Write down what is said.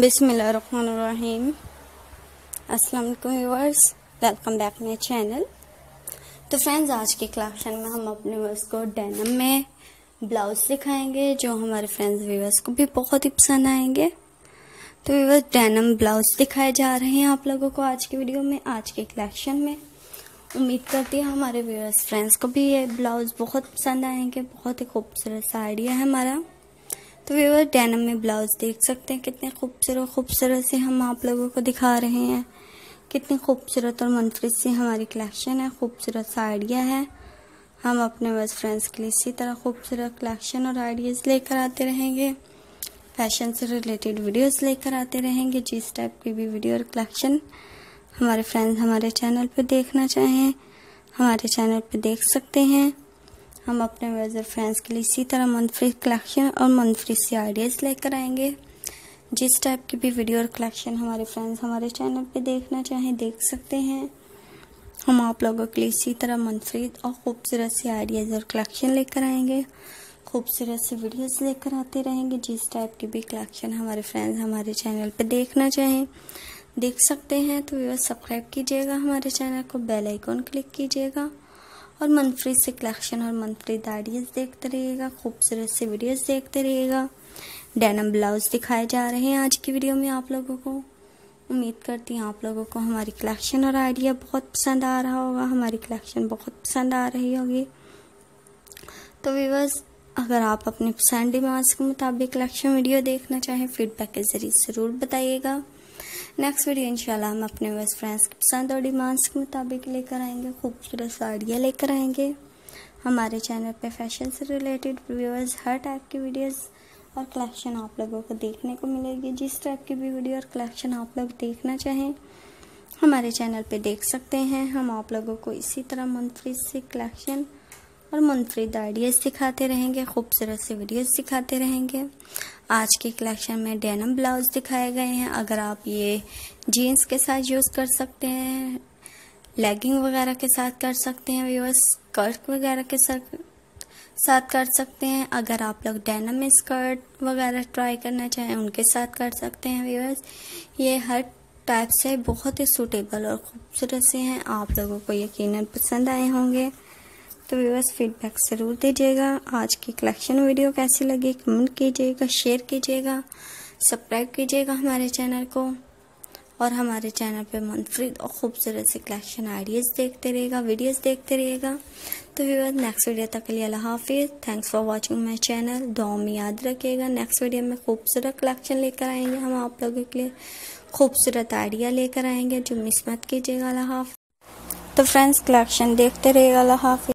बिसमीम अस्सलाम viewers welcome back my channel तो फ्रेंड्स आज के कलेक्शन में हम अपने वर्स को डेनम में ब्लाउज दिखाएँगे, जो हमारे फ्रेंड्स व्यूवर्स को भी बहुत ही पसंद आएँगे। तो व्यूवर्स डेनम ब्लाउज दिखाए जा रहे हैं आप लोगों को आज की वीडियो में, आज के कलेक्शन में। उम्मीद करती है हमारे व्यूवर्स फ्रेंड्स को भी ये ब्लाउज बहुत पसंद आएँगे, बहुत ही खूबसूरत सा आइडिया है हमारा। तो व्यूवर डेनम में ब्लाउज देख सकते हैं कितने खूबसूरत खूबसूरत से हम आप लोगों को दिखा रहे हैं। कितनी खूबसूरत और मनफरद सी हमारी कलेक्शन है, खूबसूरत सा आइडिया है। हम अपने बस फ्रेंड्स के लिए इसी तरह खूबसूरत कलेक्शन और आइडियाज़ लेकर आते रहेंगे। फ़ैशन से रिलेटेड वीडियोस लेकर आते रहेंगे। जिस टाइप की भी वीडियो और कलेक्शन हमारे फ्रेंड्स हमारे चैनल पर देखना चाहें, हमारे चैनल पर देख सकते हैं। हम अपने वेजर फ्रेंड्स के लिए इसी तरह मनफरी कलेक्शन और मनफरी से आइडियाज़ लेकर आएँगे। जिस टाइप की भी वीडियो और कलेक्शन हमारे फ्रेंड्स हमारे चैनल पे देखना चाहें, देख सकते हैं। हम आप लोगों के लिए इसी तरह मनफरीद और खूबसूरत सी आइडियाज़ और कलेक्शन लेकर आएँगे। खूबसूरत सी वीडियोस लेकर आते रहेंगे। जिस टाइप की भी कलेक्शन हमारे फ्रेंड्स हमारे चैनल पे देखना चाहें, देख सकते हैं। तो वह सब्सक्राइब कीजिएगा हमारे चैनल को बेल आइकॉन क्लिक कीजिएगा। और मनफरी से कलेक्शन और मनफरी आइडियाज़ देखते रहिएगा, खूबसूरत से वीडियोस देखते रहिएगा। डेनम ब्लाउज दिखाए जा रहे हैं आज की वीडियो में आप लोगों को। उम्मीद करती हूँ आप लोगों को हमारी कलेक्शन और आइडिया बहुत पसंद आ रहा होगा, हमारी कलेक्शन बहुत पसंद आ रही होगी। तो वीवर्स अगर आप अपने पसंद डिमांड्स के मुताबिक कलेक्शन वीडियो देखना चाहें फीडबैक के ज़रिए ज़रूर बताइएगा। नेक्स्ट वीडियो इंशाल्लाह हम अपने बेस्ट फ्रेंड्स की पसंद और डिमांड्स के मुताबिक लेकर आएँगे, खूबसूरत साड़ियाँ लेकर आएँगे। हमारे चैनल पे फ़ैशन से रिलेटेड व्यूअर्स हर टाइप की वीडियोस और कलेक्शन आप लोगों को देखने को मिलेगी। जिस टाइप की भी वीडियो और कलेक्शन आप लोग देखना चाहें, हमारे चैनल पे देख सकते हैं। हम आप लोगों को इसी तरह मंथली से कलेक्शन और मुनफरद आइडियाज़ सिखाते रहेंगे, खूबसूरत से वीडियोज़ सिखाते रहेंगे। आज के कलेक्शन में डेनम ब्लाउज दिखाए गए हैं। अगर आप ये जीन्स के साथ यूज़ कर सकते हैं लेगिंग वगैरह के साथ कर सकते हैं व्यूअर्स स्कर्ट वगैरह के साथ साथ कर सकते हैं। अगर आप लोग डेनम स्कर्ट वगैरह ट्राई करना चाहें, उनके साथ कर सकते हैं व्यूअर्स ये हर टाइप से बहुत ही सूटेबल और खूबसूरत से हैं। आप लोगों को यकीनन पसंद आए होंगे। तो व्यूवर्स फीडबैक ज़रूर दीजिएगा। आज की कलेक्शन वीडियो कैसी लगी कमेंट कीजिएगा शेयर कीजिएगा सब्सक्राइब कीजिएगा हमारे चैनल को। और हमारे चैनल पे मनफरद और खूबसूरत से कलेक्शन आइडियाज़ देखते रहिएगा वीडियोस देखते रहिएगा। तो व्यूअर्स नेक्स्ट वीडियो तक के लिए अल्लाह हाफिज़। Thanks for watching my channel दुआ में याद रखिएगा। नेक्स्ट वीडियो में खूबसूरत कलेक्शन लेकर आएँगे हम आप लोगों के लिए। खूबसूरत आइडिया लेकर आएँगे, जो मिस मत कीजिएगा अल्लाह तो फ्रेंड्स कलेक्शन देखते रहिएगा अल्लाह हाफिज़।